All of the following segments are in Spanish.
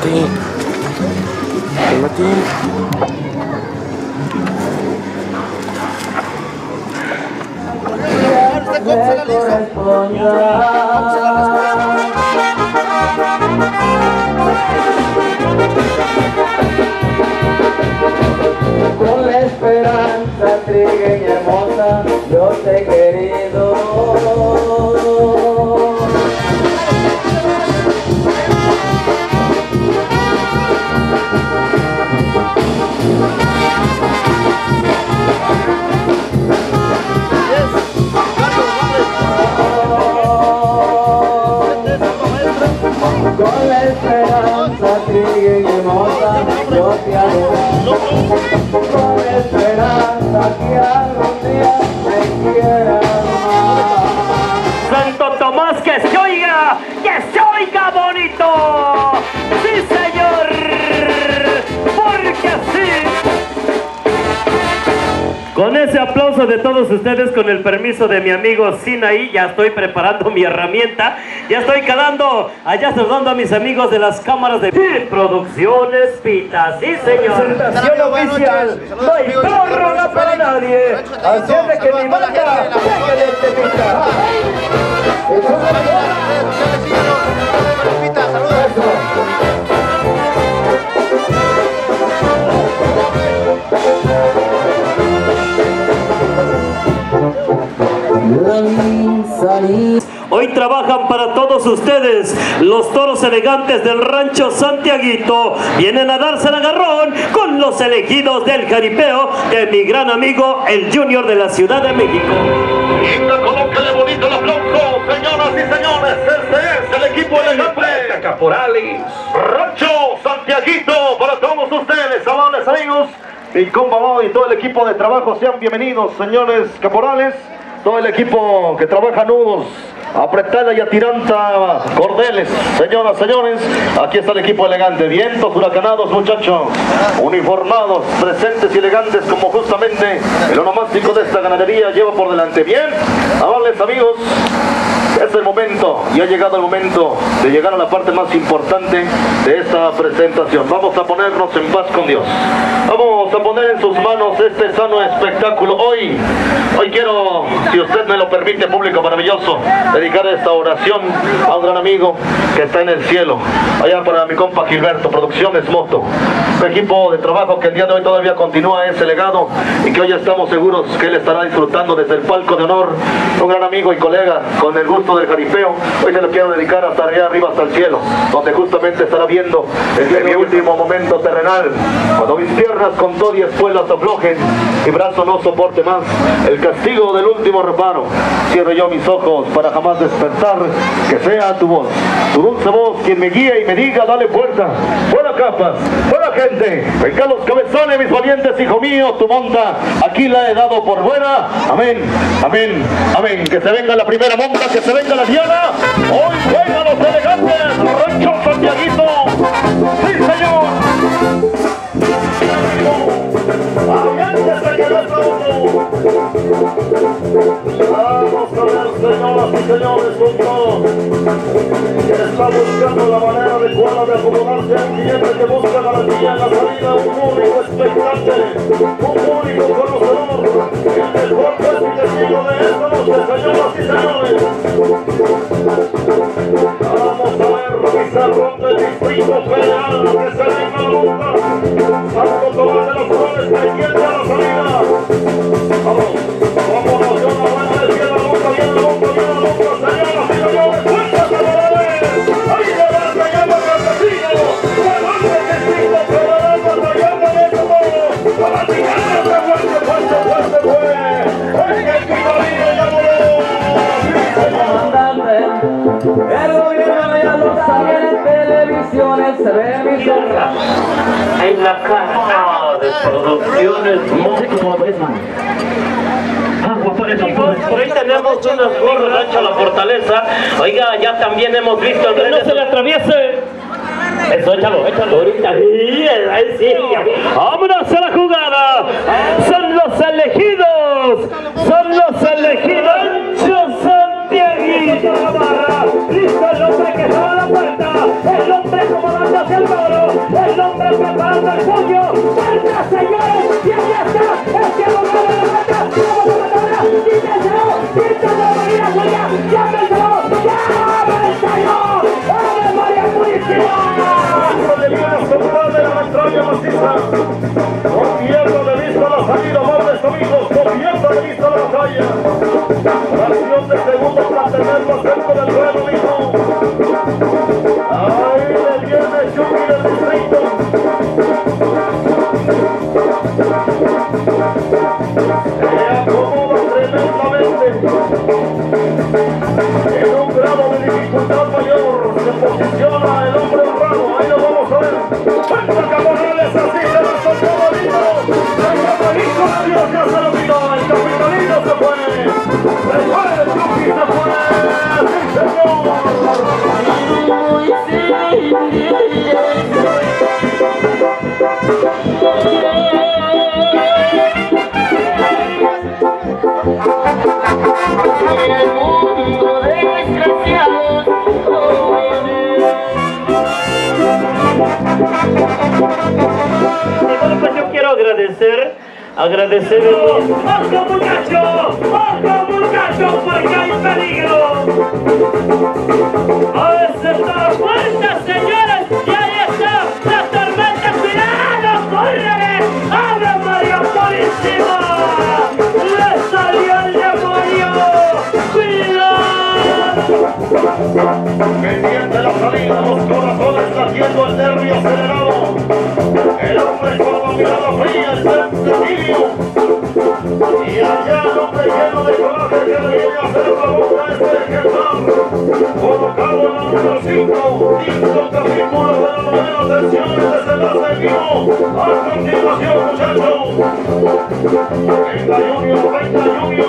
Martín. Martín. De todos ustedes, con el permiso de mi amigo Sinaí, ya estoy preparando mi herramienta, ya estoy calando, allá saludando a mis amigos de las cámaras de Producciones Pita, sí señor. Presentación oficial, no hay prórroga para nadie. Así es de que mi trabajan para todos ustedes los toros elegantes del rancho Santiaguito. Vienen a darse el agarrón con los elegidos del jaripeo de mi gran amigo el Junior de la Ciudad de México. Venga, colóquele bonito el aplauso, señoras y señores. Este es el equipo elegante. Caporales. Rancho Santiaguito para todos ustedes, amables amigos. Mi compa Mau y todo el equipo de trabajo, sean bienvenidos, señores caporales. Todo el equipo que trabaja nudos, apretada y atiranta cordeles. Señoras, señores, aquí está el equipo elegante. Vientos huracanados, muchachos. Uniformados, presentes y elegantes como justamente el onomástico de esta ganadería lleva por delante. Bien, amables amigos. Es el momento y ha llegado el momento de llegar a la parte más importante de esta presentación. Vamos a ponernos en paz con Dios. Vamos a poner en sus manos este sano espectáculo. Hoy, hoy quiero, si usted me lo permite, público maravilloso, dedicar esta oración a un gran amigo que está en el cielo. Allá para mi compa Gilberto, Producciones Moto. Un equipo de trabajo que el día de hoy todavía continúa ese legado y que hoy estamos seguros que él estará disfrutando desde el palco de honor. Un gran amigo y colega con el gusto del jaripeo. Hoy se lo quiero dedicar hasta allá arriba, hasta el cielo, donde justamente estará viendo en mi último momento terrenal. Cuando mis piernas con todo y espuelas aflojen, mi brazo no soporte más el castigo del último reparo. Cierro yo mis ojos para jamás despertar, que sea tu voz, tu dulce voz quien me guíe y me diga, dale fuerza. Buena capas, buena gente, venga los cabezones, mis valientes, hijo mío, tu monta, aquí la he dado por buena. Amén, amén, amén. Que se venga la primera monta, que se venga la diana. Hoy juegan los elegantes, Rancho Santiaguito. Sí, señor. Valientes, Vamos a ver, señoras y señores, que está buscando la manera adecuada de acomodarse al cliente que busca garantía en la salida, un único expectante, un único conocedor, el juez y testigo de noche, señoras y señores. Thank you. fortaleza. Oiga, ya también hemos visto ¡Que no se le atraviese! Eso, échalo, échalo. Ahorita, sí, eh, ahí sí. ¡Vámonos a la jugada! ¡Son los elegidos! ¡Son los elegidos! ¡Yo Santiago! ¡Listo el hombre que estaba la puerta! ¡El hombre comandante hacia el toro! ¡El hombre preparando el puño! ¡Salta, señores! ¡Y ahí está! ¡Es que Y Bueno, pues yo quiero agradecer, agradecer el... ¡Ojo muchacho! ¡Ojo muchacho! ¡Porque hay peligro! ¡A esta puerta, señor! pendiente la salida, los corazones latiendo el nervio acelerado, el hombre con la mirada fría, el centro y allá el hombre lleno de coraje que debía hacer la boca este ejemplar, colocado en la número 5, listo que figura de la novena tensión y desenlace vivo, a continuación muchachos, 30 junio, 30 junio,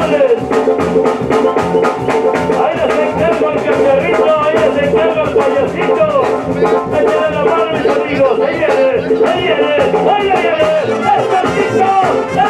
Ahí les encargo el cacharrito, ahí les encargo el payasito. Échale la mano, mis amigos, ahí viene, ahí viene, ahí viene, ¡Este ¡Es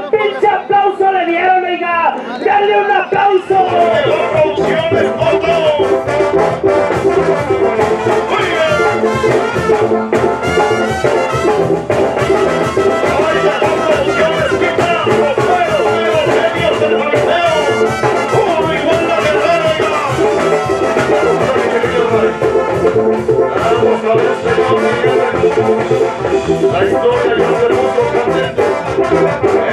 un pinche aplauso le dieron, oiga, ¡Dale un aplauso! La historia de los hermosos carneros.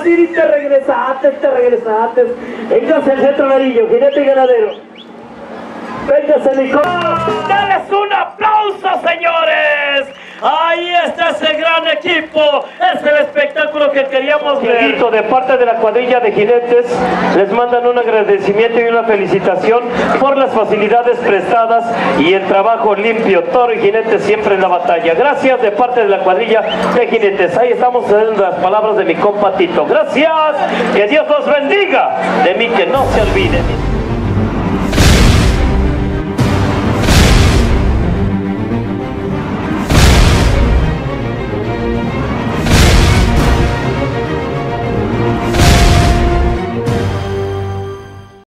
a ir y te regresaste, te regresaste. Véngase al centro amarillo, jinete y ganadero. Véngase, Nicolás. ¡Dales un aplauso, señores! Ahí está ese gran equipo. Es el espectáculo que queríamos ver. de parte de la cuadrilla de jinetes les mandan un agradecimiento y una felicitación por las facilidades prestadas y el trabajo limpio. Toro y jinete siempre en la batalla. Gracias de parte de la cuadrilla de jinetes. Ahí estamos cediendo las palabras de mi compa Tito. Gracias. Que Dios los bendiga. De mí que no se olviden.